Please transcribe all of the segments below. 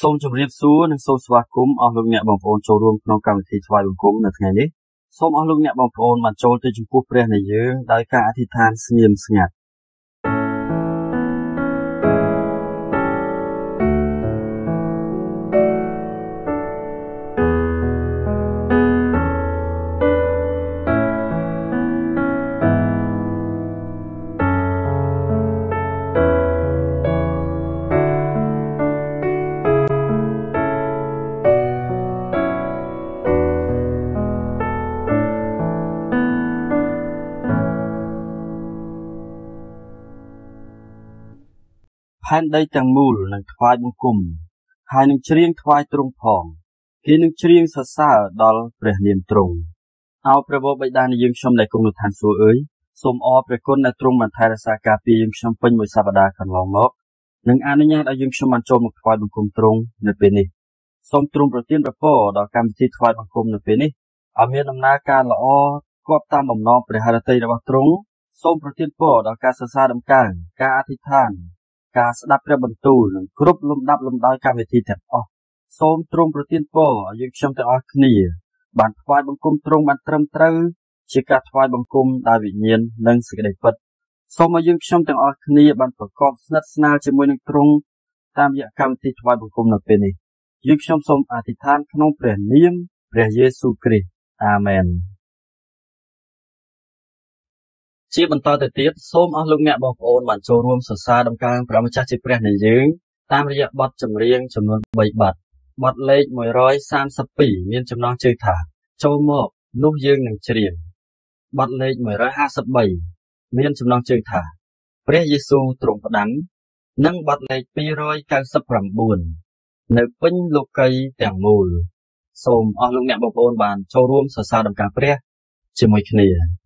សូមជម្រាបសួរនិងសូមស្វាគមន៍អស់លោកអ្នកបងប្អូនចូលរួមក្នុងកម្មវិធីថ្វាយបង្គំនៅថ្ងៃនេះសូមអស់លោកអ្នកបងប្អូនបានចូលទៅចំពោះព្រះនៃយើងដោយការអធិដ្ឋានស្ងៀមស្ងាត់ ផែនដីទាំងមូលនឹងថ្វាយបង្គំហើយនឹងច្រៀងថ្វាយទ្រង់ផងគេនឹងច្រៀងសរសើរដល់ព្រះនាមទ្រង់អោព្រះបិតានៃយើងខ្ញុំដែលគង់នៅឋានសួគ៌អើយសូមអរព្រះគុណដែលទ្រង់បានថែរក្សាការពារយើងខ្ញុំពេញមួយសប្តាហ៍កន្លងមកនិងអនុញ្ញាតឲ្យយើងខ្ញុំបានចូលមកថ្វាយបង្គំទ្រង់នៅពេលនេះសូមទ្រង់ប្រទានប្រពរដល់កម្មវិធីថ្វាយបង្គំនៅពេលនេះឲ្យមានដំណើរការល្អគប់តាមបំណងព្រះハរតីរបស់ទ្រង់សូមប្រទានពរដល់ការសរសើរដំកើងការអធិដ្ឋាន ការស្ដាប់ព្រះបន្ទូលនិងគ្រប់លំដាប់លំដោយកម្មវិធីទាំងអស់សូមទ្រង់ប្រទានពរឲ្យយើងខ្ញុំទាំងអស់គ្នា បានថ្វាយបង្គំទ្រង់បានត្រឹមត្រូវជាការថ្វាយបង្គំដោយវិញ្ញាណនិងសេចក្តីពិតសូមឲ្យយើងខ្ញុំទាំងអស់គ្នាបានប្រកបស្និទ្ធស្នាលជាមួយនឹងទ្រង់តាមរយៈកម្មវិធីថ្វាយបង្គំនៅពេលនេះយើងខ្ញុំសូមអធិដ្ឋានក្នុងព្រះនាមព្រះយេស៊ូវគ្រីស្ទអាមែន ជាបន្តទៅទៀតសូមអស់លោកអ្នកបងប្អូនបានចូលរួមសរសើរដំណើរព្រះម្ចាស់ជាព្រះនៃយើងតាមរយៈបទចម្រៀងចំនួន3បទបទលេខ132មានចំណងជើងថា ចូលមកនោះយើងនឹងច្រៀងបទលេខ153មានចំណងជើងថាព្រះយេស៊ូវទ្រង់ផ្ដាំនិងបទលេខ299នៅពេញលោកីយ៍ទាំងមូល សូមអស់លោកអ្នកបងប្អូនបានចូលរួមសរសើរដំណើរព្រះជាមួយគ្នាច្រើន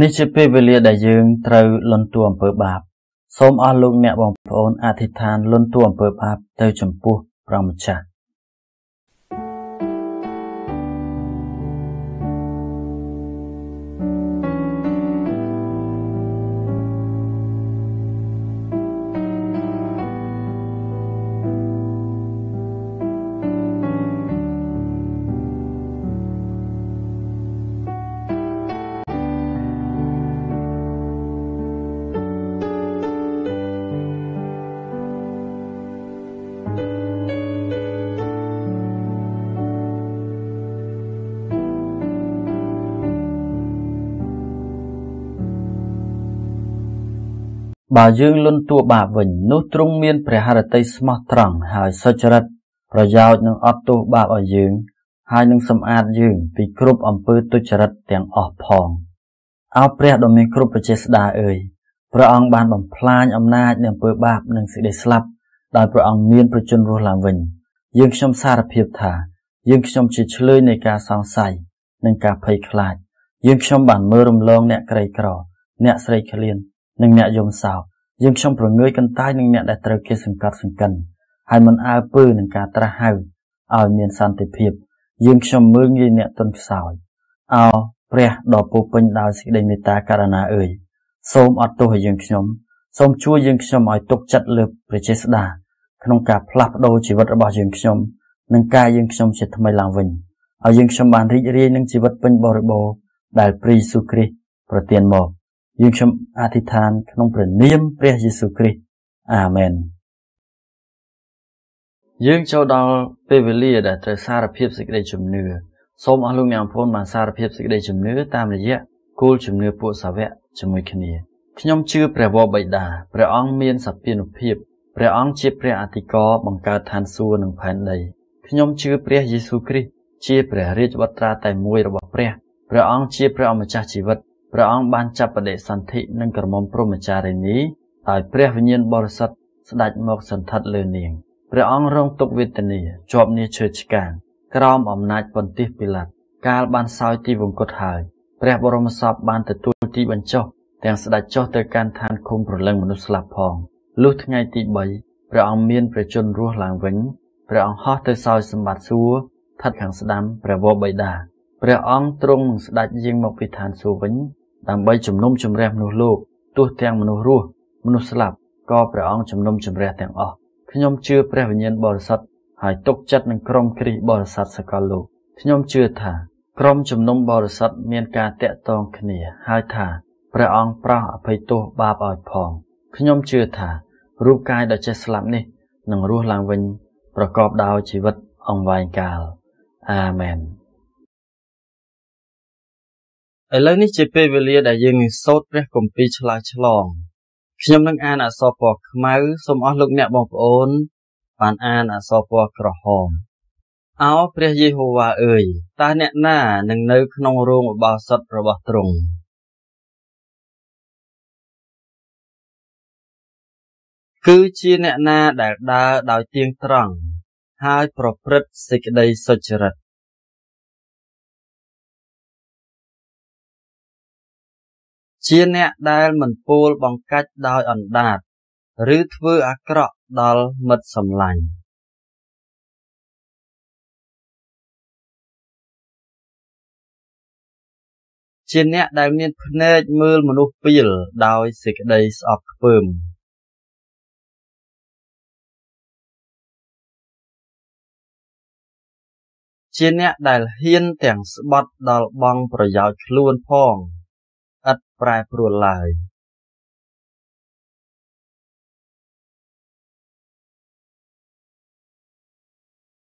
នេះជាពេលវេលាដែលយើងត្រូវលន់តួអំពើបាបសូមអស់លោកអ្នកបងប្អូនអធិដ្ឋានលន់តួអំពើបាបទៅចំពោះព្រះម្ចាស់ បើយើងលន់តួបាបវិញនោះទ្រង់មានព្រះハរតីស្មោះត្រង់ហើយសុចរិតប្រយោជន៍នឹងអត់ទោសបាបឲ្យយើង ហើយនឹងសម្អាតយើង ពីគ្រប់អំពើទុច្ចរិតទាំងអស់ផងអោព្រះដ៏មានគ្រប់ប្រជេស្តាអើយព្រះអង្គបានបំផ្លាញអំណាចនៃអំពើបាបនិងសេចក្តីស្លាប់ដោយព្រះអង្គមានប្រជញ្ញរស់ឡើងវិញយើងខ្ញុំសារភាពថាយើងខ្ញុំជាឆ្លើយនៃការសង្ស័យនិងការភ័យខ្លាចយើងខ្ញុំបានមើលរំលងអ្នកក្រីក្រ អ្នកស្រីក្លៀន និងអ្នកយំសោកយើងខ្ញុំប្រងើយកន្តើយនឹងអ្នកដែលត្រូវគេសង្កត់សង្កិនហើយមិនអើពើនឹងការត្រាស់ហៅឲ្យមានសន្តិភាព យើងខ្ញុំមើលងាយអ្នកទន់ខ្សោយអោព្រះដ៏ពោពេញដោយសេចក្តីមេត្តាករុណាអើយសូមអត់ទោសឲ្យយើងខ្ញុំសូមជួយយើងខ្ញុំឲ្យទុកចិត្តលើព្រះចេស្តាក្នុងការផ្លាស់ប្ដូរជីវិតរបស់យើងខ្ញុំនិងការយើងខ្ញុំជាថ្មីឡើងវិញឲ្យយើងខ្ញុំបានរីករាយនឹងជីវិតពេញបរិបូរណ៍ដែលព្រះយេស៊ូវគ្រីស្ទប្រទានមក យើងខ្ញុំអធិដ្ឋានក្នុងព្រះនាមព្រះយេស៊ូវគ្រីស្ទអាមែនយើងចូលដល់ពេលវេលាដែលត្រូវសារភាពសេចក្តីជំនឿសូមអស់លោកអ្នកបងប្អូនបានសារភាពសេចក្តីជំនឿតាមរយៈគោលជំនឿពួកសាវកជាមួយគ្នាខ្ញុំជឿព្រះវរបិតាព្រះអង្គមានសព្វានុភាពព្រះអង្គជាព្រះអធិការបង្កើតឋានសួគ៌និងផែនដីខ្ញុំជឿព្រះយេស៊ូវគ្រីស្ទជាព្រះរាជវត្រាតែមួយរបស់ព្រះព្រះអង្គជាព្រះអម្ចាស់ជីវិត ព្រះអង្គបានចាប់បដិសន្ធិនឹងក្រមុំព្រហ្មចារិនីដោយព្រះវិញ្ញាណបរិសុទ្ធស្ដេចមកសន្ធិដ្ឋលើនាងព្រះអង្គរងទុក្ខវេទនាជាប់នាឈើឆ្កាងក្រោមអំណាចបន្ទិសពីឡាត់កាលបានសោយទីវង្គតហើយព្រះបរមសពបានទទួលទីបញ្ចុះទាំងស្ដេចចុះទៅកាន់ឋានឃុំប្រលឹងមនុស្សស្លាប់ផងលុះថ្ងៃទី3ព្រះអង្គមានព្រះជន្មរស់ឡើងវិញព្រះអង្គហោះទៅសោយសម្បត្តិសួគ៌ស្ថិតខាងស្ដាំព្រះវរបិតាព្រះអង្គទ្រង់នឹងស្ដេចយាងមកពីឋានសួគ៌វិញ ដើម្បីជំនុំជម្រះមនុស្សលោកទោះទាំងមនុស្សរស់មនុស្សស្លាប់ក៏ព្រះអង្គជំនុំជម្រះទាំងអស់ខ្ញុំជឿព្រះវិញ្ញាណបរិសុទ្ធហើយទុកចិត្តនឹងក្រុមគ្រីស្ទបរិស័ទសកលលោកខ្ញុំជឿថាក្រុមជំនុំបរិសុទ្ធមានការតាក់ទងគ្នាហើយថាព្រះអង្គប្រោសអភ័យទោសបាបឲ្យផងខ្ញុំជឿថារូបកាយដ៏ចេះស្លាប់នេះនឹងរស់ឡើងវិញប្រកបដោយជីវិតអង្វែងកាលអាមែន ឥឡូវនេះជាពេលវេលាដែលយើងនឹងសូត្រព្រះគម្ពីរឆ្លើយឆ្លងខ្ញុំនឹងអានអក្សរពណ៌ខ្មៅសូមអស់លោកអ្នកបងប្អូន បានអានអក្សរពណ៌ក្រហមអោព្រះយេហូវ៉ាអើយតើអ្នកណានឹងនៅក្នុងរោងឧបោសថរបស់ទ្រង់គឺជាអ្នកណាដែលដើរដោយទៀងត្រង់ហើយប្រព្រឹត្តសេចក្តីសុចរិត ជាអ្នកដែលមិនពោលបង្កាច់ដោយអណ្ដាត ឬធ្វើអាក្រក់ដល់មិត្តសម្លាញ់ជាអ្នកដែលមានភ្នែកមើលមនុស្សពីលដោយសេចក្តីស្អប់ខ្ពើមជាអ្នកដែលហ៊ានទាំងស្បត់ដល់បងប្រយោជន៍ខ្លួនផងឥត ប្រែប្រួលឡើយ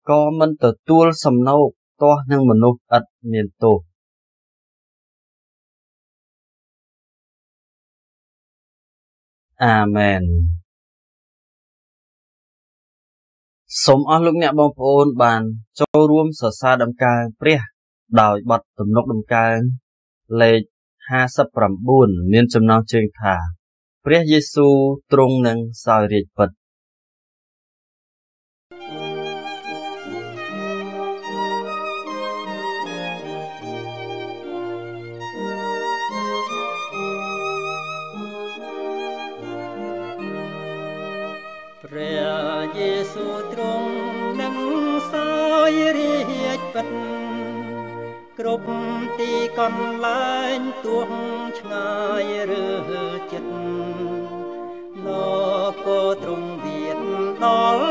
ក៏មិនទទួលសំណោកទាស់នឹងមនុស្សឥតមានទោសអាមែនសូមអស់លោកអ្នកបងប្អូនបានចូលរួមសរសើរដំកើងព្រះ ដោយបទទំនុកដំកើងលេខ 59មានចំណងជើងថា ព្រះយេស៊ូវទ្រង់នឹងសោយរាជពិត គ្រប់ទីកន្លែងទោះឆ្ងាយឬចិត្តនគរទ្រង់វៀនដល់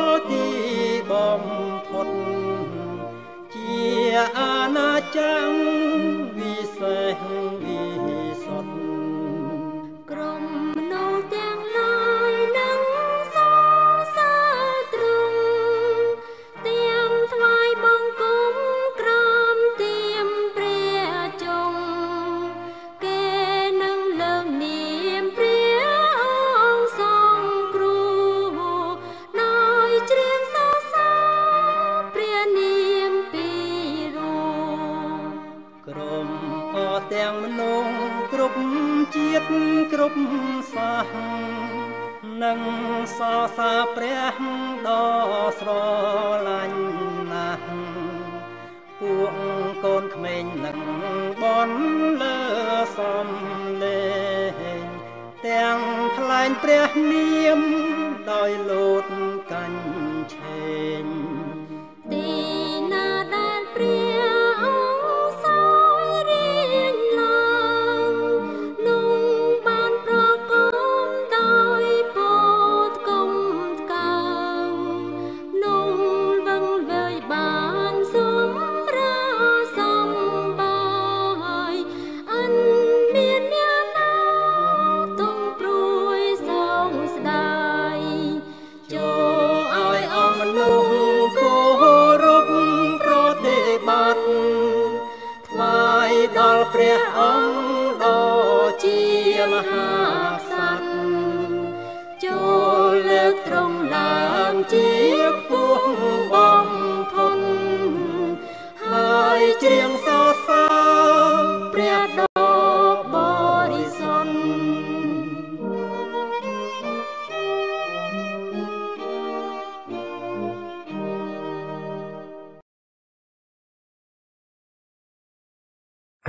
ដ៏ស្រឡាញ់ណាស់ពួកកូនក្មេងនឹងបនលើសំលេងទាំងថ្លែងព្រះនាមដោយលោ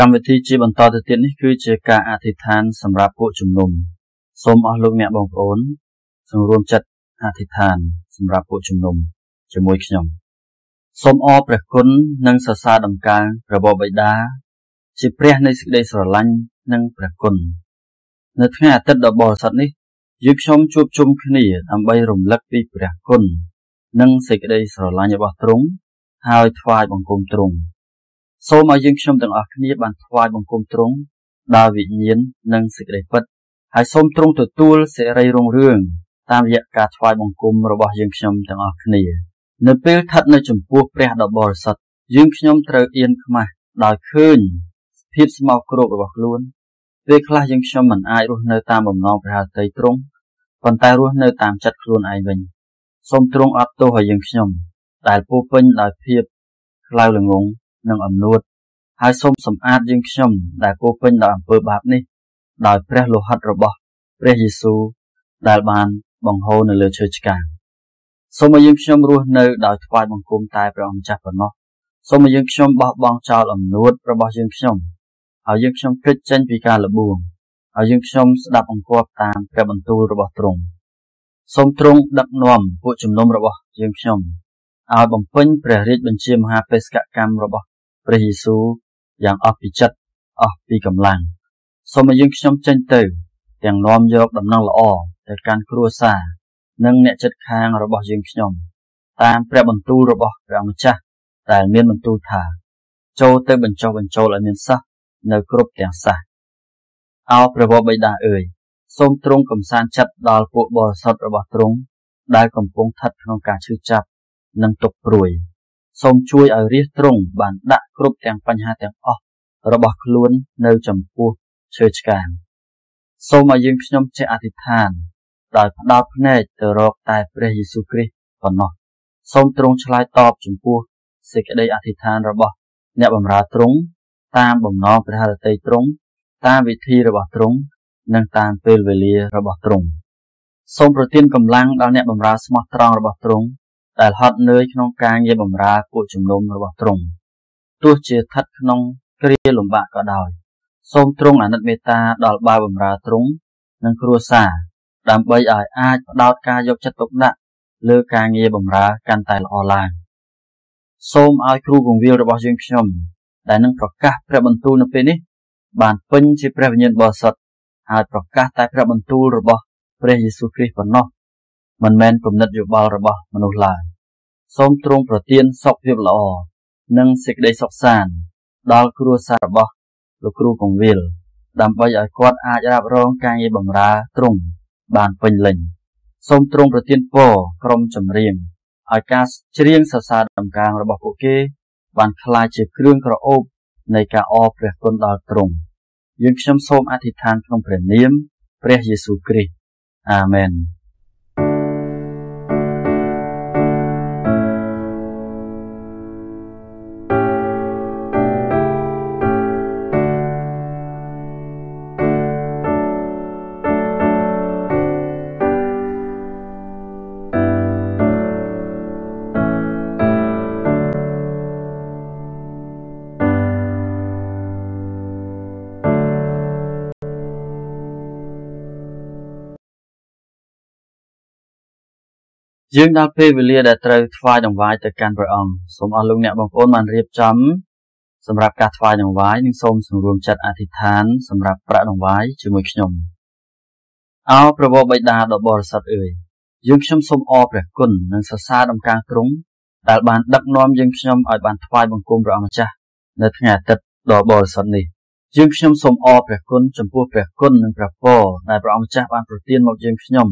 កម្មវិធីជាបន្តទៅទៀតនេះគឺជាការអធិដ្ឋានសម្រាប់ពួកជំនុំសូមអស់លោកអ្នកបងប្អូនសម្រួមចិត្តអធិដ្ឋានសម្រាប់ពួកជំនុំជាមួយខ្ញុំសូមអរព្រះគុណនិងសរសើរដំកើងរបស់បិតាជាព្រះនៃសេចក្តីស្រឡាញ់និងព្រះគុណនៅថ្ងៃអាទិត្យដ៏បរិសុទ្ធនេះយើងខ្ញុំជួបជុំគ្នាដើម្បីរំលឹកពីព្រះគុណនិងសេចក្តីស្រឡាញ់របស់ទ្រង់ហើយថ្វាយបង្គំទ្រង់ សូមឲ្យយើងខ្ញុំទាំងអស់គ្នាបានថ្វាយបង្គំទ្រង់ដល់វិញ្ញាណនិងសេចក្តីពិតហើយសូមទ្រង់ទទួលសេរីរុងរឿងតាមរយៈការថ្វាយបង្គំរបស់យើងខ្ញុំទាំងអស់គ្នា នៅពេលស្ថិតនៅចំពោះព្រះដ៏បរិសុទ្ធយើងខ្ញុំត្រូវអៀនខ្មាស់ដោយឃើញភាពស្មោកគ្រោករបស់ខ្លួនពេលខ្លះយើងខ្ញុំមិនអាចរស់នៅតាមបំណងព្រះហឫទ័យទ្រង់ប៉ុន្តែរស់នៅតាមចិត្តខ្លួនឯងវិញសូមទ្រង់អត់ទោសឲ្យយើងខ្ញុំ ដែលពោពេញដោយភាពក្លៅល្ងង និងអំនួតហើយសូមសម្អាតយើងខ្ញុំដែលពោពេញដោយអំពើបាបនេះ ដោយព្រះលោហិតរបស់ព្រះយេស៊ូវដែលបានបង្ហូរនៅលើឈើឆ្កាងសូមឲ្យយើងខ្ញុំរស់នៅដោយថ្វាយបង្គំតែព្រះអង្គចាស់ប៉ុណ្ណោះសូមឲ្យយើងខ្ញុំបោះបង់ចោលអំនួតរបស់យើងខ្ញុំហើយយើងខ្ញុំគេចចេញពីការលបួងហើយយើងខ្ញុំស្ដាប់អង្គាប់តាមព្រះបន្ទូលរបស់ទ្រង់សូមទ្រង់ដឹកនាំពួកជំនុំរបស់យើងខ្ញុំឲ្យបំពេញព្រះរាជបញ្ជាមហាបេសកកម្មរបស់ ព្រះយេស៊ូវយ៉ាងអស់ពីចិត្តអស់ពីកម្លាំងសូមឲ្យយើងខ្ញុំចេញទៅ ទាំងនាំយកដំណឹងល្អទៅកាន់គ្រួសារនិងអ្នកចិត្តខាងរបស់យើងខ្ញុំ តាមព្រះបន្ទូលរបស់ព្រះម្ចាស់ដែលមានបន្ទូលថា ចូលទៅបញ្ចុះបញ្ចូលឲ្យមានសះនៅគ្រប់ទាំងសះអោព្រះវរបិតាអើយសូមទ្រង់កំសាន្តចិត្តដល់ពួកបរិសុទ្ធរបស់ទ្រង់ដែលកំពុងស្ថិតក្នុងការឈឺចាប់និងទុក្ខព្រួយ សូមជួយឲ្យរាជទ្រង់បានដាក់គ្រប់ទាំងបញ្ហាទាំងអស់របស់ខ្លួននៅចំពោះឈើឆ្កាងសូមឲ្យយើងខ្ញុំចេះអធិដ្ឋាន ដោយផ្ដោតភ្នែកទៅរកតែព្រះយេស៊ូវគ្រីស្ទប៉ុណ្ណោះសូមទ្រង់ឆ្លើយតបចំពោះសេចក្តីអធិដ្ឋានរបស់ អ្នកបម្រើទ្រង់តាមបំណងព្រះហឫទ័យទ្រង់តាមវិធីរបស់ទ្រង់និងតាមពេលវេលារបស់ទ្រង់សូមប្រទានកម្លាំងដល់អ្នកបម្រើស្មោះត្រង់របស់ទ្រង់ ដែលហត់នឿយក្នុងការងារបម្រើពួកជំនុំរបស់ទ្រង់ទោះជាស្ថិតក្នុងគ្រាលំបាកក៏ដោយសូមទ្រង់អាណិតមេត្តាដល់បាវបម្រើទ្រង់និងគ្រួសារដើម្បីឲ្យអាចផ្ដោតការយកចិត្តទុកដាក់លើការងារបម្រើកាន់តែល្អឡើងសូមឲ្យគ្រូកងវិលរបស់យើងខ្ញុំ ដែលនឹងប្រកាសព្រះបន្ទូលនៅពេលនេះ បានពេញជាព្រះវិញ្ញាណបរិសុទ្ធហើយប្រកាសតែព្រះបន្ទូលរបស់ព្រះយេស៊ូវគ្រីស្ទប៉ុណ្ណោះ មិនមែនគំនិតយោបល់របស់មនុស្សឡើយសូមទ្រង់ប្រទានសុខភាពល្អនិងសេចក្តីសុខសាន្តដល់គ្រួសាររបស់លោកគ្រូកងវិលដើម្បីឲ្យគាត់អាចរ៉ាប់រងការងារបម្រើទ្រង់បានពេញលេញសូមទ្រង់ប្រទានពរក្រុមចម្រៀងឲ្យការច្រៀងសរសើរដំកើងរបស់ពួកគេបានក្លាយជាគ្រឿងក្រអូបនៃការអរព្រះគុណដល់ទ្រង់យើងខ្ញុំសូមអធិដ្ឋានក្នុងព្រះនាមព្រះយេស៊ូវគ្រីស្ទអាមែន យើងដល់ពេលវេលាដែលត្រូវថ្វាយដង្វាយទៅកាន់ព្រះអង្គសូមអស់លោកអ្នកបងប្អូនបានរៀបចំសម្រាប់ការថ្វាយដង្វាយនិងសូមសម្រួមចិត្តអធិដ្ឋានសម្រាប់ប្រាក់ដង្វាយជាមួយខ្ញុំអោព្រះបិតាដ៏បរិសុទ្ធអើយយើងខ្ញុំសូមអរព្រះគុណនិងសរសើរដំណការទ្រង់ដែលបានដឹកនាំយើងខ្ញុំឲ្យបានថ្វាយបង្គំព្រះអង្គម្ចាស់នៅថ្ងៃអាទិត្យដ៏បរិសុទ្ធនេះយើងខ្ញុំសូមអរព្រះគុណចំពោះព្រះគុណនិងព្រះពរដែលព្រះអង្គម្ចាស់បានប្រទានមកយើងខ្ញុំ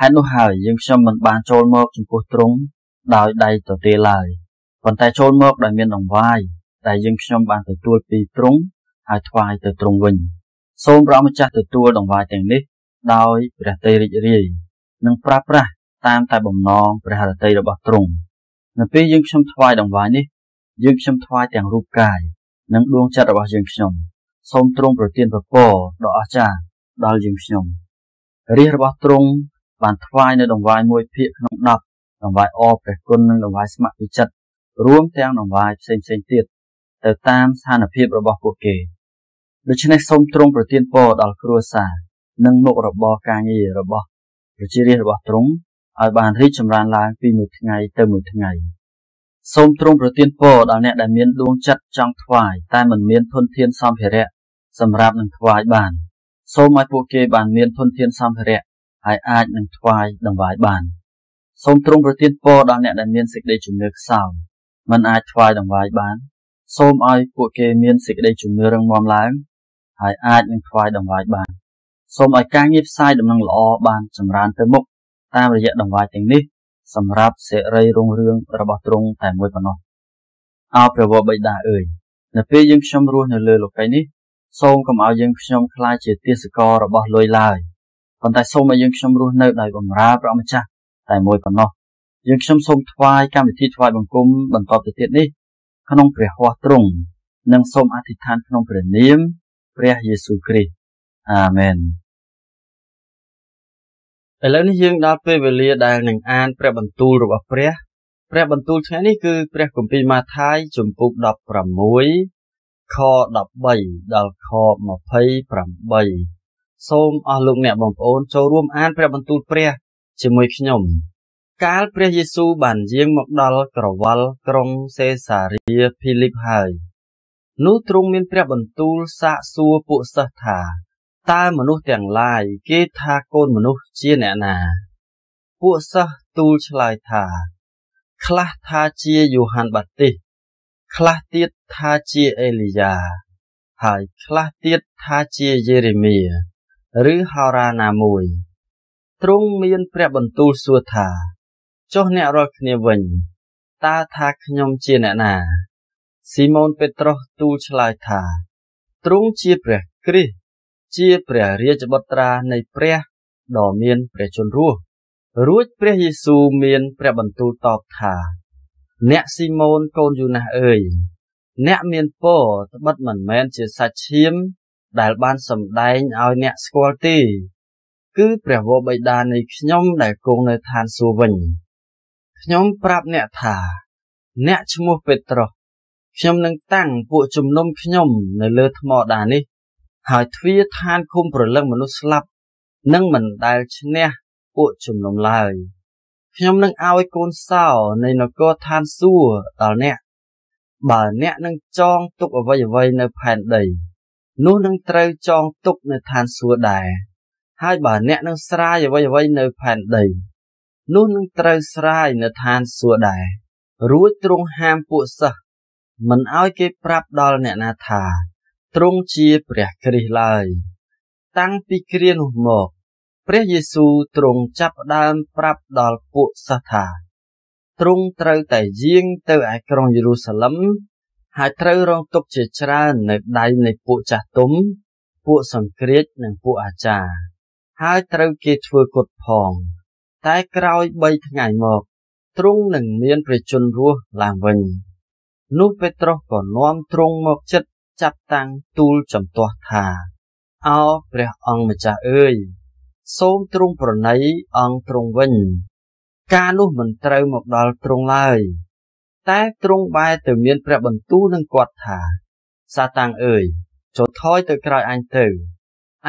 ហេតុនោះហើយយើងខ្ញុំមិនបានចូលមកចំពោះទ្រង់ដោយដៃទទេឡើយប៉ុន្តែចូលមកដោយមានដង្វាយដែលយើងខ្ញុំបានទទួលពីទ្រង់ហើយថ្វាយទៅទ្រង់វិញសូមព្រះអង្គម្ចាស់ទទួលដង្វាយទាំងនេះដោយព្រះតីរីករាយនិងប្រើប្រាស់តាមតែបំណងព្រះហឫទ័យរបស់ទ្រង់នៅពេលយើងខ្ញុំថ្វាយដង្វាយនេះយើងខ្ញុំថ្វាយទាំងរូបកាយនិងដួងចិត្តរបស់យើងខ្ញុំសូមទ្រង់ប្រទានពរដ៏អស្ចារ្យដល់យើងខ្ញុំរាជរបស់ទ្រង់ បានថ្វាយនៅដង្វាយមួយភាគក្នុង10ដង្វាយអរព្រះគុណនិងដង្វាយស្ម័គ្រពីចិត្តរួមទាំងដង្វាយផ្សេងផ្សេងទៀតទៅតាមស្ថានភាពរបស់ពួកគេដូច្នេះសូមទ្រង់ប្រទានពរដល់គ្រួសារនិងមុខរបរការងាររបស់ប្រជារាស្ត្ររបស់ទ្រង់ឲ្យបានរីកចម្រើនឡើងពីមួយថ្ងៃទៅមួយថ្ងៃសូមទ្រង់ប្រទានពរដល់អ្នកដែលមានដួងចិត្តចង់ថ្វាយតែមិនមានធនធានសម្ភារៈសម្រាប់នឹងថ្វាយបានសូមឲ្យពួកគេបានមានធនធានសម្ភារៈ ហើយអាចនឹងថ្វាយដង្វាយបានសូមទ្រង់ប្រទានពរដល់អ្នកដែលមានសេចក្តីជំនឿខ្សោយមិនអាចថ្វាយដង្វាយបាន សូមឲ្យពួកគេមានសេចក្តីជំនឿរឹងមាំឡើងហើយអាចនឹងថ្វាយដង្វាយបានសូមឲ្យការងារផ្សាយដំណឹងល្អបានចម្រើនទៅមុខតាមរយៈដង្វាយទាំងនេះសម្រាប់សេរីរុងរឿងរបស់ទ្រង់តែមួយប៉ុណ្ណោះអោព្រះវរបិតាអើយនៅពេលយើងខ្ញុំរស់នៅលើលោកីនេះសូមកុំឲ្យយើងខ្ញុំខ្លាចជាទាសកររបស់លុយឡើយ ប៉ុន្តែសូមឲ្យយើងខ្ញុំរស់នៅដោយបម្រើព្រះម្ចាស់តែមួយប៉ុណ្ណោះយើងខ្ញុំសូមថ្វាយកម្មវិធីថ្វាយបង្គំបន្តទៅទៀតនេះក្នុងព្រះហស្ថទ្រង់និងសូមអធិដ្ឋានក្នុងព្រះនាមព្រះយេស៊ូវគ្រីស្ទអាមែនឥឡូវនេះយើងដល់ពេលវេលាដែលនឹងអានព្រះបន្ទូលរបស់ព្រះព្រះបន្ទូលថ្ងៃនេះគឺព្រះគម្ពីរម៉ាថាយជំពូក16ខ13ដល់ខ28 សូមអស់លោកអ្នកបងប្អូនចូលរួមអានព្រះបន្ទូលព្រះជាមួយខ្ញុំ កាលព្រះយេស៊ូវបានយាងមកដល់ក្រវល់ក្រុងសេសារាភីលីបហើយនោះទ្រង់មានព្រះបន្ទូលសាកសួរពួកសិស្សថាតើមនុស្សទាំងឡាយគេថាកូនមនុស្សជាអ្នកណា ពួកសិស្សទូលឆ្លើយថា ខ្លះថាជាយូហានបាទីសខ្លះទៀតថាជាអេលីយ៉ាហើយខ្លះទៀតថាជាយេរេមៀ ឬហោរ៉ាណាមួយទ្រង់មានព្រះបន្ទូលសួរថាចុះអ្នករាល់គ្នាវិញតើថាខ្ញុំជាអ្នកណាស៊ីម៉ូនពេត្រុសទូលឆ្លើយថាទ្រង់ជាព្រះគ្រីស្ទជាព្រះរាជបុត្រានៃព្រះដ៏មានព្រះជន្មរស់រួចព្រះយេស៊ូវមានព្រះបន្ទូលតបថា អ្នកស៊ីម៉ូនកូនយូណាស់អើយអ្នកមានពរត្បិតមិនមែនជាសាច់ឈាម ដែលបានសម្ដែងឲ្យអ្នកស្គាល់ទេ គឺព្រះវរបិតានៃខ្ញុំដែលគង់នៅឋានសួគ៌វិញខ្ញុំប្រាប់អ្នកថា អ្នកឈ្មោះពេត្រុសខ្ញុំនឹងតាំងពួកជំនុំខ្ញុំនៅលើថ្មដានេះ ហើយទ្វារឋានឃុំប្រលឹងមនុស្សស្លាប់នឹងមិនដែលឈ្នះពួកជំនុំឡើយខ្ញុំនឹងឲ្យកូនសោនៃនគរឋានសួគ៌ដល់អ្នក បើអ្នកនឹងចងទុកអ្វីអ្វីនៅផែនដី នោះនឹងត្រូវចងទុកនៅឋានសួគ៌ដែរហើយបើអ្នកនឹងស្រាយអ្វីអ្វីនៅផែនដី នោះនឹងត្រូវស្រាយនៅឋានសួគ៌ដែររួចទ្រង់ហាមពួកសិស្សមិនឲ្យគេប្រាប់ដល់អ្នកណាថាទ្រង់ជាព្រះគ្រីស្ទឡើយ តាំងពីគ្រានោះមក ព្រះយេស៊ូវទ្រង់ចាប់ផ្ដើមប្រាប់ដល់ពួកសិស្សថាទ្រង់ត្រូវតែយាងទៅឯក្រុងយេរូសាឡឹម ហើយត្រូវរងទុកជាច្រើននៅដៃនៃពួកចាស់ទុំ ពួកសង្គ្រាចនិងពួកអាចារ្យហើយត្រូវគេធ្វើគុតផង តែក្រោយ3ថ្ងៃមកទ្រង់នឹងមានព្រះជន្មរស់ឡើងវិញនោះពេត្រុសក៏នាំទ្រង់មកចិត្តចាប់តាំងទូលចំទាស់ថាអោព្រះអង្គម្ចាស់អើយសូមទ្រង់ប្រណីអង្គទ្រង់វិញ ការនោះមិនត្រូវមកដល់ទ្រង់ឡើយ តែទ្រង់បែរទៅមានព្រះបន្ទូលនឹងគាត់ថាសាតាំងអើយចូលថយទៅក្រោយអញទៅ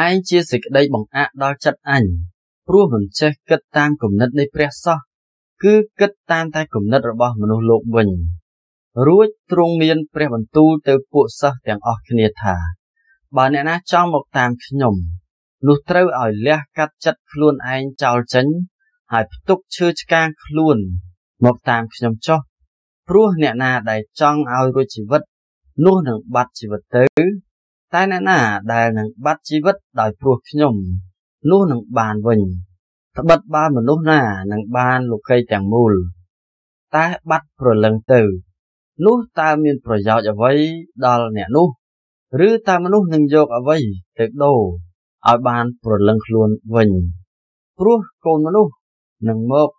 ឯងជាសេចក្តីបង្អាក់ដល់ចិត្តអញព្រោះមិនចេះគិតតាមគំនិតនៃព្រះសោះគឺគិតតាមតែគំនិតរបស់មនុស្សលោកវិញរួចទ្រង់មានព្រះបន្ទូលទៅពួកសិស្សទាំងអស់គ្នាថា បើអ្នកណាចង់មកតាមខ្ញុំនោះត្រូវឲ្យលះកាត់ចិត្តខ្លួនឯងចោលចេញហើយផ្ទុកឈើឆ្កាងខ្លួន មកតាមខ្ញុំចុះ ព្រោះអ្នកណាដែលចង់ឲ្យរួចជីវិត នោះនឹងបាត់ជីវិតទៅ តែអ្នកណាដែលនឹងបាត់ជីវិតដោយព្រោះខ្ញុំ នោះនឹងបានវិញត្បិតបើមនុស្សណានឹងបានលោកីទាំងមូល តែបាត់ប្រលឹងទៅ នោះតើមានប្រយោជន៍អ្វីដល់អ្នកនោះឬតើមនុស្សនឹងយកអ្វីទៅដូរឲ្យបានប្រលឹងខ្លួនវិញព្រោះកូនមនុស្សនឹងមក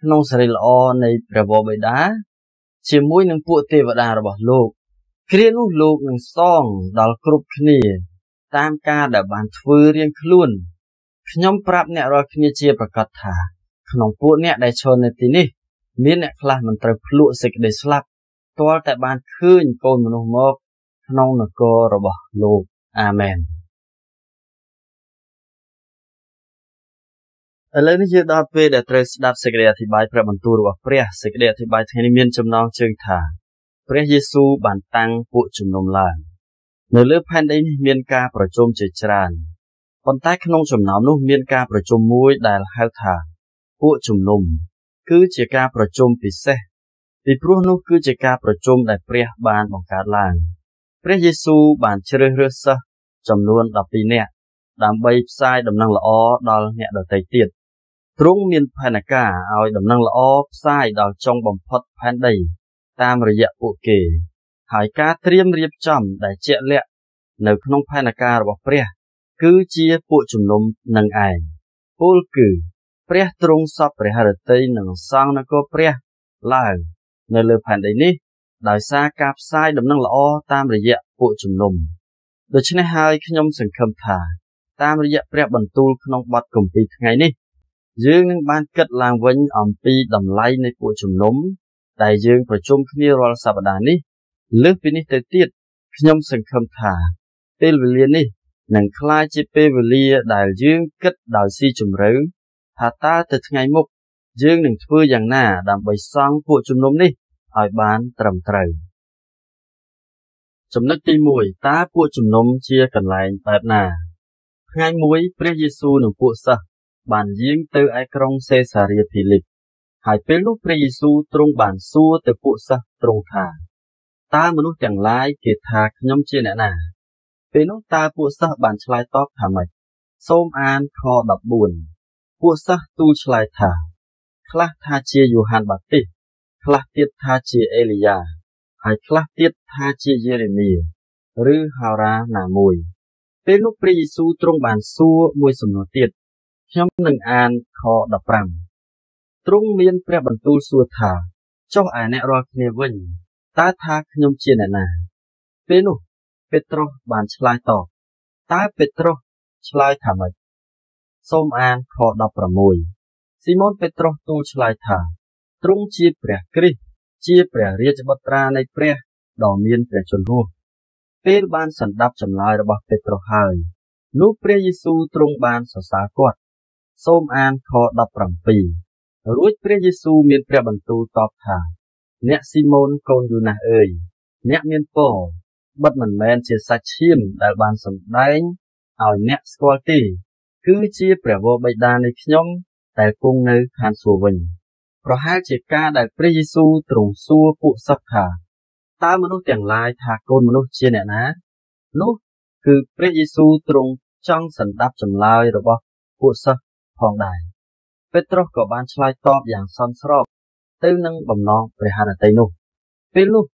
ក្នុងសេរីល្អនៃព្រះវរបិតា ជាមួយនឹងពួកទេវតារបស់លោក គ្រានោះលោកនឹងសងដល់គ្រប់គ្នា តាមការដែលបានធ្វើរៀងខ្លួនខ្ញុំប្រាប់អ្នករាល់គ្នាជាប្រកាសថា ក្នុងពួកអ្នកដែលឈរនៅទីនេះ មានអ្នកខ្លះមិនត្រូវភ្លក់សេចក្តីស្លាប់ទាល់តែបានឃើញកូនមនុស្សមក ក្នុងនគររបស់លោកអាមែន ឥឡូវនេះយើងដល់ពេលដែលត្រូវស្ដាប់សេចក្តីអធិប្បាយព្រះបន្ទូលរបស់ព្រះសេចក្តីអធិប្បាយថ្ងៃនេះមានចំណងជើងថាព្រះយេស៊ូវបានតាំងពួកជំនុំឡើងនៅលើផែនដីនេះមានការប្រជុំជាច្រើនប៉ុន្តែក្នុងចំណោមនោះមានការប្រជុំមួយដែលហៅថាពួកជំនុំគឺជាការប្រជុំពិសេសពីព្រោះនោះគឺជាការប្រជុំដែលព្រះបានបង្កើតឡើងព្រះយេស៊ូវបានជ្រើសរើសសិស្សចំនួន12នាក់ដើម្បីផ្សាយដំណឹងល្អដល់អ្នកដទៃទៀត ទ្រង់មានផែនការឲ្យដំណឹងល្អផ្សាយដល់ចុងបំផុតផែនដី តាមរយៈពួកគេ ហើយការត្រៀមរៀបចំដែលជាក់លាក់នៅក្នុងផែនការរបស់ព្រះ គឺជាពួកជំនុំនឹងឯងពលគឺព្រះទ្រង់សពព្រះハរតីនឹងសង់នគរព្រះឡើងនៅលើផែនដីនេះ ដោយសារការផ្សាយដំណឹងល្អតាមរយៈពួកជំនុំដូច្នេះហើយខ្ញុំសង្ឃឹមថា តាមរយៈព្រះបន្ទូលក្នុងបទគម្ពីរថ្ងៃនេះ យើងនឹងបានគិតឡើងវិញអំពីតម្លៃនៃពួកជំនុំដែលយើងប្រជុំគ្នារាល់សប្តាហ៍នេះលើសពីនេះទៅទៀតខ្ញុំសង្ឃឹមថា ពេលវេលានេះនឹងក្លាយជាពេលវេលាដែលយើងគិតដោយស៊ីជម្រៅថាតើទៅថ្ងៃមុខយើងនឹងធ្វើយ៉ាងណាដើម្បីសង់ពួកជំនុំនេះឲ្យបានត្រឹមត្រូវចំណុចទី1តើពួកជំនុំជាកន្លែងបែបណា ថ្ងៃមួយព្រះយេស៊ូវនិងពួកសិស្ស បានយាងទៅឯក្រុងសេសារាភីលីបហើយពេលនោះព្រះយេស៊ូវទ្រង់បានសួរទៅពួកសិស្សទ្រង់ថាតើមនុស្សទាំងឡាយគេថាខ្ញុំជាអ្នកណាពេលនោះតើពួកសិស្សបានឆ្លើយតបថាម៉េចសូមអានខ14ពួកសិស្សទូលឆ្លើយថាខ្លះថាជាយូហានបាទីសខ្លះទៀតថាជាអេលីយ៉ាហើយខ្លះទៀតថាជាយេរេមៀឬហោរ៉ាណាមួយពេលនោះព្រះយេស៊ូវទ្រង់បានសួរមួយសំណួរទៀត ខ្ញុំនឹងអានខ15ទ្រង់មានព្រះបន្ទូលសួរថាចុះឯអ្នករាល់គ្នាវិញតើថាខ្ញុំជាអ្នកណា ពេលនោះពេត្រុសបានឆ្លើយតបតើពេត្រុសឆ្លើយថាម៉េចសូមអានខ16ស៊ីម៉ូនពេត្រុសទូលឆ្លើយថាទ្រង់ជាព្រះគ្រីស្ទជាព្រះរាជបុត្រានៃព្រះដ៏មានព្រះជន្មរស់ពេលបានសន្តាប់ចម្លើយរបស់ពេត្រុសហើយនោះព្រះយេស៊ូវទ្រង់បានសរសើរគាត់ សូមអានខ17រួចព្រះយេស៊ូវមានព្រះបន្ទូលតបថា អ្នកស៊ីម៉ូនកូនយូណាសអើយអ្នកមានពរបិទមិនមែនជាសាច់ឈាមដែលបានសម្ដែងឲ្យអ្នកស្គាល់ទេ គឺជាព្រះវរបិតានៃខ្ញុំដែលគង់នៅឋានសួគ៌វិញ ប្រហែលជាការដែលព្រះយេស៊ូវទ្រង់សួរពួកសិស្សថាតើមនុស្សទាំងឡាយថាកូនមនុស្សជាអ្នកណា នោះគឺព្រះយេស៊ូវទ្រង់ចង់សន្តាប់ចម្លើយរបស់ពួកសិស្ស ផងដែរពេត្រុសក៏បានឆ្លើយតបយ៉ាងសមស្របទៅនឹងបំណងព្រះハរតីនោះ ពេលនោះ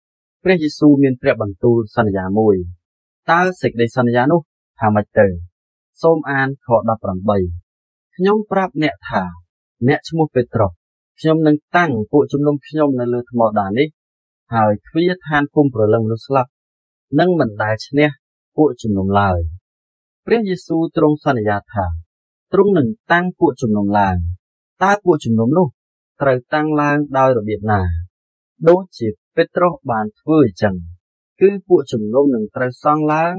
ព្រះយេស៊ូវមានព្រះបន្ទូលសន្យាមួយតើសេចក្តីសន្យានោះថាម៉េចទៅសូមអានខ18ខ្ញុំប្រាប់អ្នកថា អ្នកឈ្មោះពេត្រុសខ្ញុំនឹងតាំងពួកជំនុំខ្ញុំនៅលើថ្មដានេះ ហើយទ្វារឋានគុំប្រលឹងមនុស្សស្លាប់នឹងមិនដែលឈ្នះពួកជំនុំឡើយព្រះយេស៊ូវទ្រង់សន្យាថា ទ្រង់នឹងតាំងពួកជំនុំឡើងតើពួកជំនុំនោះត្រូវតាំងឡើងដោយរបៀបណា ដូចជាពេត្រុសបានធ្វើអញ្ចឹងគឺពួកជំនុំនឹងត្រូវសង់ឡើង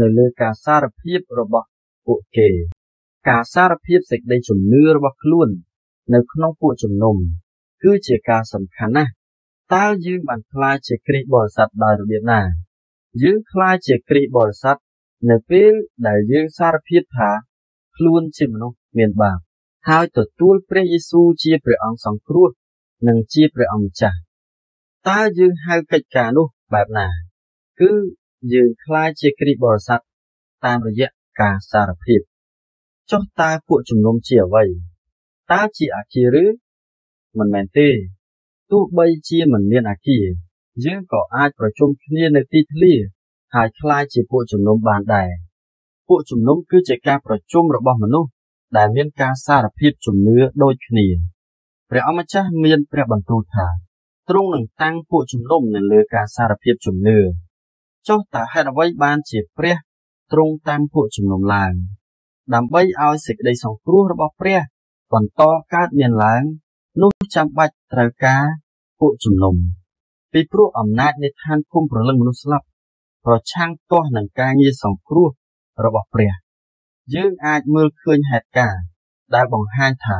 នៅលើការសារភាពរបស់ពួកគេ ការសារភាពសេចក្តីជំនឿរបស់ខ្លួន នៅក្នុងពួកជំនុំ គឺជាការសំខាន់ណាស់តើយើងបានខ្លាចជាគ្រីស្ទបរិស័ទដោយរបៀបណា យើងខ្លាចជាគ្រីស្ទបរិស័ទនៅពេលដែលយើងសារភាពថា ខ្លួនជាមនុស្សមានបាបហើយទទួលព្រះយេស៊ូវជាព្រះអង្គសង្គ្រោះនិងជាព្រះអង្គម្ចាស់តើយើងហៅកិច្ចការនោះបែបណា គឺយើងខ្លាចជាគ្រីស្ទបរិស័ទតាមរយៈការសារភាពចុះតើពួកជំនុំជាអ្វីតើជាអាគារឬមិនមែនទេទោះបីជាមិនមានអាគារយើងក៏អាចប្រជុំគ្នានៅទីធ្លាហើយខ្លាចជាពួកជំនុំបានដែរ ពួកជំនុំគឺជាការប្រជុំរបស់មនុស្សដែលមានការសារភាពជំនឿដូចគ្នាព្រះអម្ចាស់មានព្រះបន្ទូលថាទ្រង់នឹងតាំងពួកជំនុំនៅលើការសារភាពជំនឿចុះតើហេតុអ្វីបានជាព្រះទ្រង់តាំងពួកជំនុំឡើង ដើម្បីឲ្យសេចក្តីសង្គ្រោះរបស់ព្រះ បន្តកើតមានឡើងនោះចាំបាច់ត្រូវការពួកជំនុំពីព្រោះអំណាចនៃឋានគុំប្រលឹងមនុស្សស្លាប់ប្រឆាំងទាស់នឹងការងារសង្គ្រោះ របស់ព្រះយើងអាចមើលឃើញហេតុការណ៍ដែលបង្ហាញថា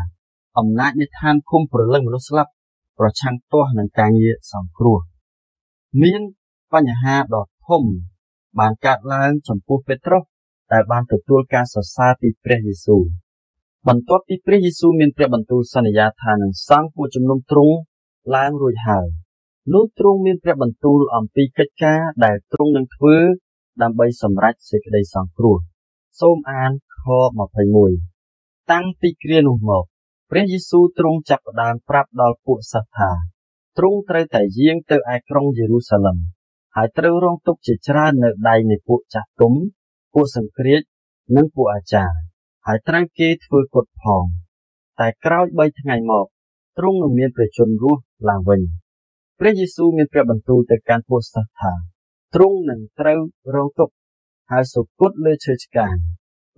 អំណាចនៃឋានគុំប្រលឹងមនុស្សស្លាប់ប្រឆាំងទាស់នឹងការងារសង្គ្រោះមានបញ្ហាដ៏ធំបានកើតឡើងចំពោះពេត្រុសដែលបានទទួលការសរសើរពីព្រះយេស៊ូវបន្ទាប់ពីព្រះយេស៊ូវមានព្រះបន្ទូលសន្យាថានឹងសង់ពួកជំនុំទ្រង់ឡើងរួចហើយនោះទ្រង់មានព្រះបន្ទូលអំពីកិច្ចការដែលទ្រង់នឹងធ្វើ ដើម្បីសម្រេចសេចក្តីសង្គ្រោះសូមអានខ21តាំងពីគ្រានោះមកព្រះយេស៊ូវទ្រង់ចាប់ផ្ដើមប្រាប់ដល់ពួកសិស្សថាទ្រង់ត្រូវតែយាងទៅឯក្រុងយេរូសាឡិមហើយត្រូវរងទុក្ខជាច្រើននៅដៃនៃពួកចាស់ទុំពួកសង្គ្រាចនិងពួកអាចារ្យហើយត្រូវគេធ្វើគុតផង តែក្រោយ3ថ្ងៃមកទ្រង់នឹងមានព្រះជន្មរស់ឡើងវិញព្រះយេស៊ូវមានព្រះបន្ទូលទៅកាន់ពួកសិស្សថា ទ្រង់នឹងត្រូវរងទុក្ខហើយសុគតលើឈើឆ្កាង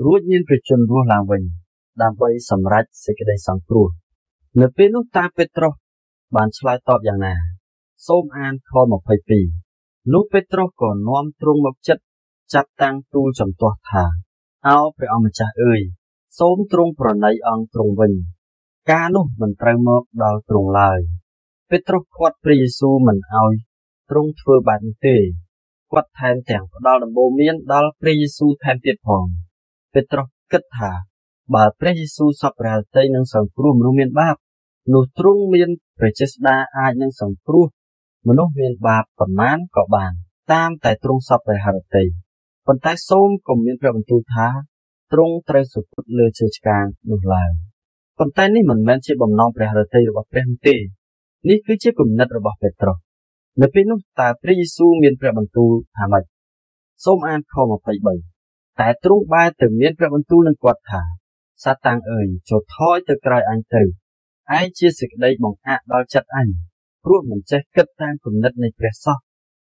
រួចមានព្រះជន្មរស់ឡើងវិញដើម្បីសម្រេចសេចក្តីសង្គ្រោះនៅពេលនោះតាពេត្រុសបានឆ្លើយតបយ៉ាងណាសូមអានខ22នោះពេត្រុសក៏នាំទ្រង់មកចិត្តចាប់តាំងទូលចំទាស់ថាអោព្រះអម្ចាស់អើយសូមទ្រង់ប្រណីអង្គទ្រង់វិញ ការនោះមិនត្រូវមកដល់ទ្រង់ឡើយពេត្រុសខាត់ព្រះយេស៊ូវមិនឲ្យទ្រង់ធ្វើបែបនេះទេ គាត់ថែមទាំងផ្ដល់ដំបូន្មានដល់ព្រះយេស៊ូវថែមទៀតផងពេត្រុសគិតថា បើព្រះយេស៊ូវសពព្រះហឫទ័យនឹងសង្គ្រោះមនុស្សមានបាបនោះទ្រង់មានព្រះចេស្តាអាចនឹងសង្គ្រោះមនុស្សមានបាបប៉ុន្មានក៏បាន តាមតែទ្រង់សពព្រះហឫទ័យប៉ុន្តែសូមកុំមានព្រះបន្ទូលថាទ្រង់ត្រូវសុគតលើជើឆ្កាងនោះឡើយប៉ុន្តែនេះមិនមែនជាបំណងព្រះហឫទ័យរបស់ព្រះទេនេះគឺជាគំនិតរបស់ពេត្រុស នៅពេលនោះតើព្រះយេស៊ូវមានព្រះបន្ទូលថាម៉េចសូមអានខ23តែទ្រង់បែរទៅមានព្រះបន្ទូលនឹងគាត់ថាសាតាំងអើយចូលថយទៅក្រោយអញទៅឯងជាសេចក្តីបង្អាក់ដល់ចិត្តអញព្រោះមិនចេះគិតតាមគំនិតនៃព្រះសោះ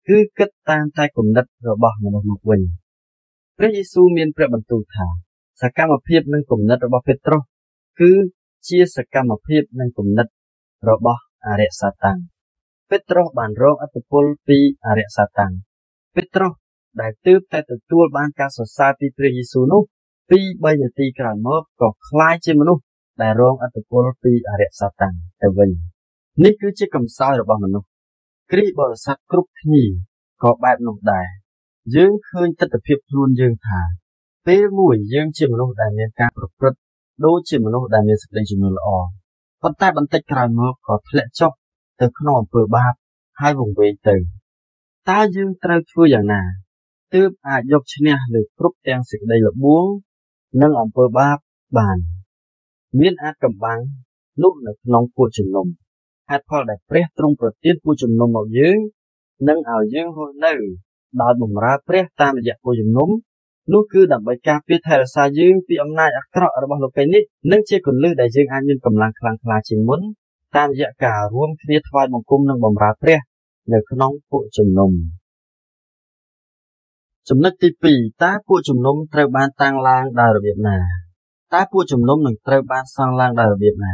គឺគិតតាមតែគំនិតរបស់មនុស្សមកវិញព្រះយេស៊ូវមានព្រះបន្ទូលថាសកម្មភាពនិងគំនិតរបស់ពេត្រុសគឺជាសកម្មភាពនិងគំនិតរបស់អរិយសាតាំង ពេត្រុសបានរងអត្តពលពីអរិយសាតាំងពេត្រុសដែលទើបតែទទួលបានការសរសើរពីព្រះយេស៊ូវនោះពី3នាទីក្រោយមកក៏คล้ายជាមនុស្សដែលរងអត្តពលពីអរិយសាតាំងទៅវិញនេះគឺជាកំសោយរបស់មនុស្សគ្រីស្ទបរិស័ទគ្រប់គ្នាក៏បែបនោះដែរយើងឃើញទស្សនវិជ្ជាខ្លួនយើងថាពេលមួយយើងជាមនុស្សដែលមានការប្រព្រឹត្តដូចជាមនុស្សដែលមានសេចក្តីជំនឿល្អប៉ុន្តែបន្តិចក្រោយមកក៏ធ្លាក់ចុះ ទៅក្នុងអំពើបាបហើយវង្វេងទៅតើយើងត្រូវធ្វើយ៉ាងណាទើបអាចយកឈ្នះលើគ្រប់ទាំងសេចក្តីល្បួងនិងអំពើបាបបាន មានអាចកំបាំងនោះនៅក្នុងពួកជំនុំហេតុផលដែលព្រះទ្រង់ប្រទានពួកជំនុំមកយើងនិងឲ្យយើងរស់នៅដោយបម្រើព្រះតាមរយៈពួកជំនុំនោះគឺដើម្បីការពារថែរក្សាយើងពីអំណាចអាក្រក់របស់លោកីនេះនិងជាគន្លឹះដែលយើងអាចមានកម្លាំងខ្លាំងក្លាជាងមុន តាមរយៈការរួមគ្នាថ្វាយបង្គំនិងបម្រើព្រះនៅក្នុងពួកជំនុំចំណុចទី2តើពួកជំនុំត្រូវបានតាំងឡើងដោយរបៀបណាតើពួកជំនុំនឹងត្រូវបានសង់ឡើងដោយរបៀបណា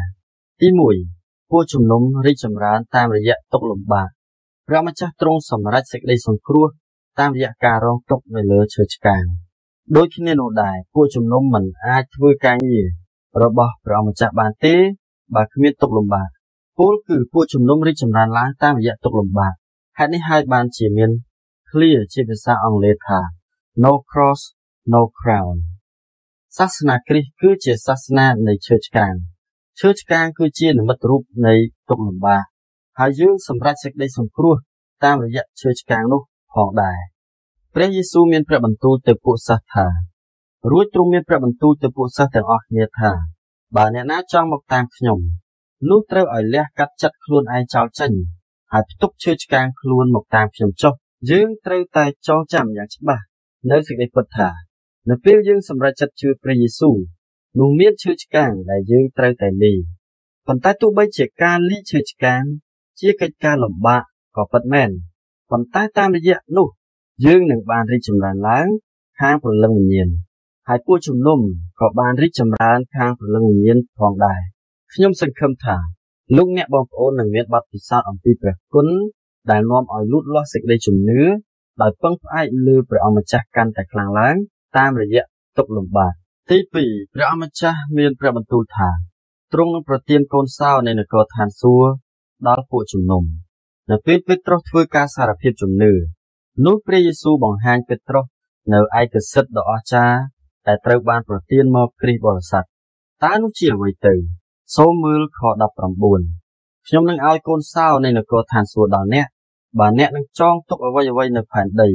ទី1ពួកជំនុំរីកចម្រើនតាមរយៈទុកលំបាកព្រះម្ចាស់ទ្រង់សម្រេចសេចក្តីសង្គ្រោះតាមរយៈការរងទុក្ខនៅលើឈើឆ្កាងដូចគ្នានោះដែរពួកជំនុំមិនអាចធ្វើការងាររបស់ព្រះម្ចាស់បានទេបើគ្មានទុកលំបាក ពលគឺពួកជំនុំរីកចម្រើនឡើងតាមរយៈទុកលំបាកហេតុនេះហើយបានជាមាន clear ជាភាសាអង់គ្លេសថា no cross no crown សាសនាគ្រីស្ទគឺជាសាសនានៃឈើឆ្កាងឈើឆ្កាងគឺជានិមិត្តរូបនៃទុកលំបាកហើយយើងសម្រេចសេចក្តីសង្គ្រោះតាមរយៈឈើឆ្កាងនោះផងដែរព្រះយេស៊ូវមានព្រះបន្ទូលទៅពួកសិស្សថារួចទ្រង់មានព្រះបន្ទូលទៅពួកសិស្សទាំងអស់គ្នាថាបើអ្នកណាចង់មកតាមខ្ញុំ នោះត្រូវឲ្យលះកាត់ចិត្តខ្លួនឯងចោលចេញហើយផ្ទុកឈើឆ្កាងខ្លួនមកតាមខ្ញុំចុះយើងត្រូវតែចងចាំយ៉ាងច្បាស់នៅសេចក្តីពិតថានៅពេលយើងសម្រេចចិត្តជឿព្រះយេស៊ូវនោះមានឈើឆ្កាងដែលយើងត្រូវតែលីប៉ុន្តែទោះបីជាការលីឈើឆ្កាងជាកិច្ចការលំបាកក៏ពិតមែនប៉ុន្តែតាមរយៈនោះ យើងនឹងបានរីកចម្រើនឡើងខាងព្រលឹងវិញ្ញាណហើយពួកជំនុំក៏បានរីកចម្រើនខាងព្រលឹងវិញ្ញាណផងដែរ ខ្ញុំសង្ឃឹមថាលោកអ្នកបងប្អូននឹងមានបទពិសោធន៍អំពីព្រះគុណដែលនាំឲ្យលូតលាស់សេចក្តីជំនឿដោយពឹងផ្អែកលើព្រះអម្ចាស់កាន់តែខ្លាំងឡើង តាមរយៈទុកលំបាកទី2ព្រះអម្ចាស់មានព្រះបន្ទូលថាទ្រង់នឹងប្រទានកូនសោនៃនគរឋានសួគ៌ដល់ពួកជំនុំនៅពេលពេត្រុសធ្វើការសារភាពជំនឿនោះព្រះយេស៊ូវបង្ហាញពេត្រុសនៅឯកសិទ្ធដ៏អស្ចារ្យដែលត្រូវបានប្រទានមកគ្រីស្ទបរិស័ទតើនោះជាអ្វីទៅ សូមមើលខ19ខ្ញុំនឹងឲ្យកូនសោនៃនគរឋានសួគ៌ដល់អ្នកបើអ្នកនឹងចងទុកអ្វីអ្វីនៅផែនដី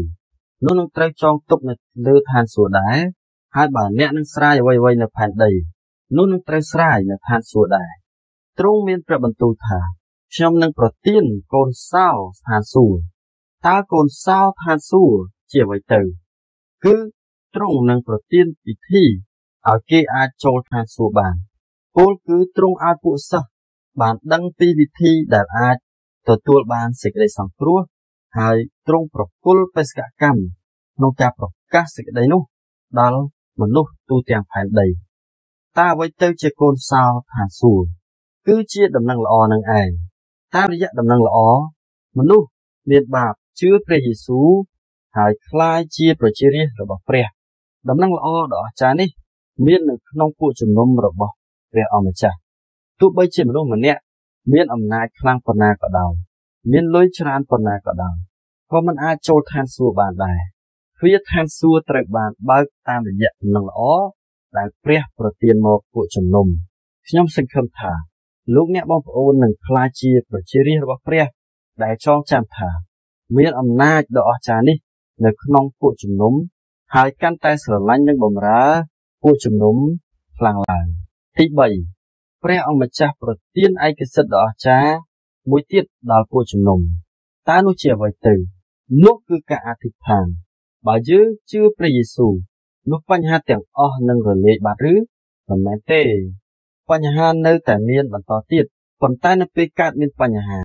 នោះនឹងត្រូវចងទុកនៅលើឋានសួគ៌ដែរហើយបើអ្នកនឹងស្រាយអ្វីអ្វីនៅផែនដីនោះនឹងត្រូវស្រាយនៅឋានសួគ៌ដែរទ្រង់មានព្រះបន្ទូលថាខ្ញុំនឹងប្រទានកូនសោឋានសួគ៌តើកូនសោឋានសួគ៌ជាអ្វីទៅគឺទ្រង់នឹងប្រទានពិធីឲ្យគេអាចចូលឋានសួគ៌បាន ពលគឺទ្រង់ឲ្យពួកសិស្សបានដឹងពីវិធីដែលអាចទទួលបានសេចក្តីសង្គ្រោះហើយទ្រង់ប្រគល់បេសកកម្មក្នុងការប្រកាសសេចក្តីនោះដល់មនុស្សទូទាំងផែនដីតើអ្វីទៅជាកូនសោឋានសួគ៌គឺជាដំណឹងល្អនឹងឯងតាមរយៈដំណឹងល្អមនុស្សមានបាបជឿព្រះយេស៊ូវហើយคล้ายជាប្រជារាស្ត្ររបស់ព្រះដំណឹងល្អដ៏អស្ចារ្យនេះមាននៅក្នុងពួកជំនុំរបស់ ព្រះអម្ចាស់ទោះបីជាមនុស្សម្នាក់មានអំណាចខ្លាំងប៉ុណ្ណាក៏ដោយមានលុយច្រើនប៉ុណ្ណាក៏ដោយក៏មិនអាចចូលឋានសួគ៌បានដែរទ្វារឋានសួគ៌ត្រូវបានបើកតាមរយៈដំណឹងល្អដែលព្រះប្រទានមកពួកជំនុំខ្ញុំសង្ឃឹមថាលោកអ្នកបងប្អូននឹងក្លាយជាប្រជារាស្ត្ររបស់ព្រះដែលចងចាំថាមានអំណាចដ៏អស្ចារ្យនេះនៅក្នុងពួកជំនុំហើយកាន់តែស្រឡាញ់និងបម្រើពួកជំនុំខ្លាំងឡើង ទី3ព្រះអង្គម្ចាស់ប្រទានឯកសិទ្ធិដ៏អស្ចារ្យមួយទៀតដល់ពួកជំនុំតើនោះជាអ្វីទៅនោះគឺការអធិដ្ឋានបើយើងជឿព្រះយេស៊ូវនោះបញ្ហាទាំងអស់នឹងរលាយបាត់ឬមិនមែនទេ បញ្ហានៅតែមានបន្តទៀតប៉ុន្តែនៅពេលកើតមានបញ្ហា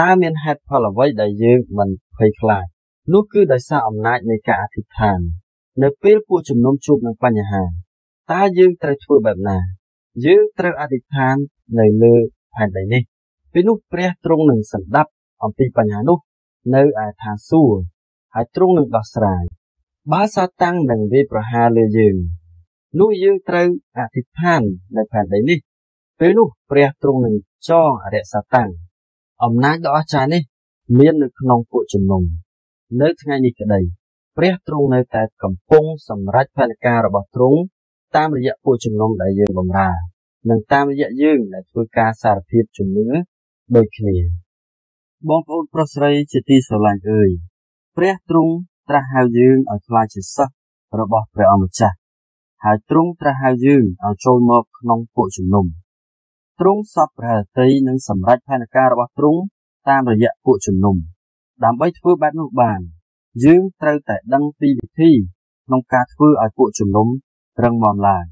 តើមានហេតុផលអ្វីដែលយើងមិនភ័យខ្លាចនោះគឺដោយសារអំណាចនៃការអធិដ្ឋាន នៅពេលពួកជំនុំជួបនឹងបញ្ហាតើយើងត្រូវធ្វើបែបណា យើងត្រូវអធិដ្ឋាននៅលើផែនដីនេះពេលនោះព្រះទ្រង់នឹងសម្ដាប់អំពីបញ្ហានោះនៅឯឋានសួគ៌ហើយទ្រង់នឹងដោះស្រាយបើសាតាំងនឹងវាប្រហារលើយើងនោះយើងត្រូវអធិដ្ឋាននៅផែនដីនេះ ពេលនោះព្រះទ្រង់នឹងចងអរិយសាតាំងអំណាចដ៏អស្ចារ្យនេះ មាននៅក្នុងពួកជំនុំនៅថ្ងៃនេះក្តីព្រះទ្រង់នៅតែកំពុងសម្រេចផែនការរបស់ទ្រង់ តាមរយៈពួកជំនុំដែលយើងបម្រើ និងតាមរយៈយើងដែលធ្វើការសារភាពជំនឿដូចគ្នា បងប្អូនប្រុសស្រីជាទីស្រឡាញ់អើយព្រះទ្រង់ត្រាស់ហៅយើងឲ្យក្លាយជាសិស្សរបស់ព្រះអម្ចាស់ហើយទ្រង់ត្រាស់ហៅយើងឲ្យចូលមកក្នុងពួកជំនុំទ្រង់សពព្រះតីនឹងសម្រេចផែនការរបស់ទ្រង់តាមរយៈពួកជំនុំដើម្បីធ្វើបែបនោះបាន យើងត្រូវតែដឹងពីវិធីក្នុងការធ្វើឲ្យពួកជំនុំ រឹងមាំឡើង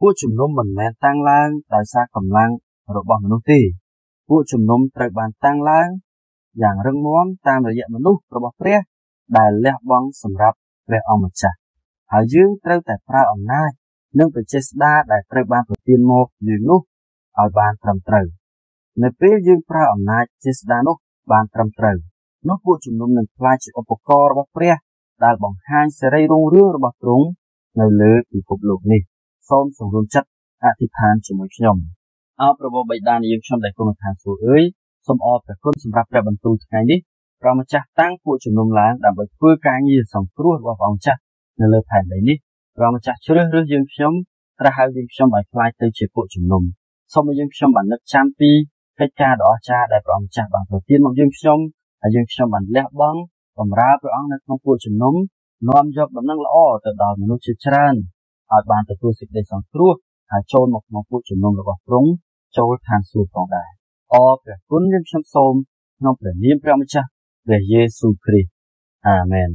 ពួកជំនុំមិនមែនតាំងឡើងដោយសារកម្លាំងរបស់មនុស្សទេពួកជំនុំត្រូវបានតាំងឡើងយ៉ាងរឹងមាំតាមរយៈមនុស្សរបស់ព្រះដែលលះបង់សម្រាប់ព្រះអង្គម្ចាស់ហើយយើងត្រូវតែប្រើអំណាចនិងបច្ចេស្តាដែលត្រូវបានប្រទានមកយើងនោះឲ្យបានត្រឹមត្រូវនៅពេលយើងប្រើអំណាចចេស្តានោះបានត្រឹមត្រូវនោះពួកជំនុំនឹងក្លាយជាឧបករណ៍របស់ព្រះដែលបង្ហាញសេរីរុងរឿងរបស់ទ្រង់ នៅលើពិភពលោកនេះសូមសម្រុំចិត្តអធិដ្ឋានជាមួយខ្ញុំអោប្រពោបិតានៃយើងខ្ញុំដែលគង់នៅឋានសួគ៌អើយសូមអរព្រះគុណសម្រាប់ព្រះបន្ទូលថ្ងៃនេះព្រះម្ចាស់តាំងពួកជំនុំឡើងដើម្បីធ្វើការងារសង្គ្រោះរបស់ព្រះម្ចាស់នៅលើផែនដីនេះព្រះម្ចាស់ជ្រើសរើសយើងខ្ញុំត្រាស់ហៅយើងខ្ញុំឲ្យខ្លាចទៅជាពួកជំនុំសូមឲ្យយើងខ្ញុំបាននឹកចាំពីកិច្ចការដ៏អស្ចារ្យដែលព្រះម្ចាស់បានប្រទានមកយើងខ្ញុំហើយយើងខ្ញុំបានលះបង់បម្រើព្រះអង្គនៅក្នុងពួកជំនុំ នាំយកដំណឹងល្អទៅដល់មនុស្សជាច្រើនឲ្យបានទទួលសេចក្តីសង្គ្រោះហើយចូលមកក្នុងពួកជំនុំរបស់ទ្រង់ចូលឋានសួគ៌ផងដែរអរព្រះគុណយើងខ្ញុំសូមក្នុងព្រះនាមព្រះម្ចាស់ព្រះយេស៊ូវគ្រីស្ទអាមែន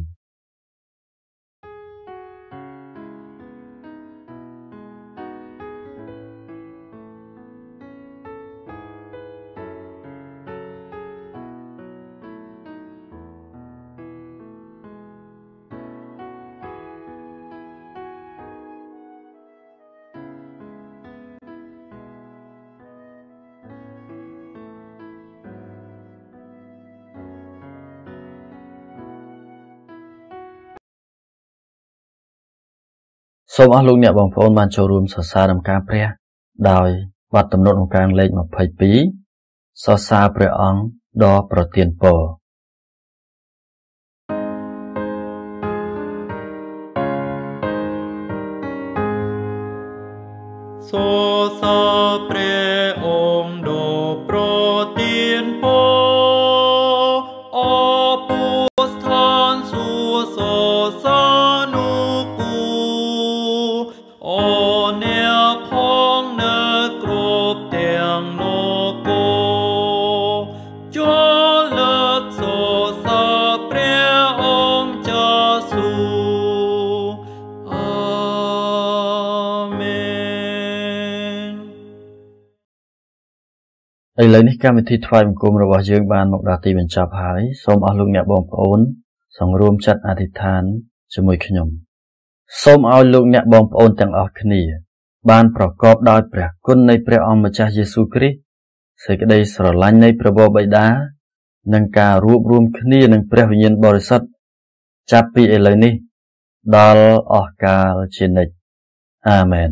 សូមអស់លោកអ្នកបងប្អូនបានចូលរួមសរសើរដំណើរព្រះ ដោយបទទំនុកក្នុងការលេខ22សរសើរព្រះអង្គដ៏ប្រទានពរសូសើ នេះកម្មវិធីថ្វាយបង្គំរបស់យើងបានមកដល់ទីបញ្ចប់ហើយសូមអស់លោកអ្នកបងប្អូន សង្រួមចិត្តអធិដ្ឋានជាមួយខ្ញុំសូមឲ្យលោកអ្នកបងប្អូនទាំងអស់គ្នា បានប្រកបដោយព្រះគុណនៃព្រះអង្គម្ចាស់យេស៊ូវគ្រីស្ទសេចក្តីស្រឡាញ់នៃព្រះបបិតានិងការរួបរวมគ្នានឹងព្រះវិញ្ញាណបរិសុទ្ធចាប់ពីឥឡូវនេះ ដល់អស់កាលជានិច្ចអាមែន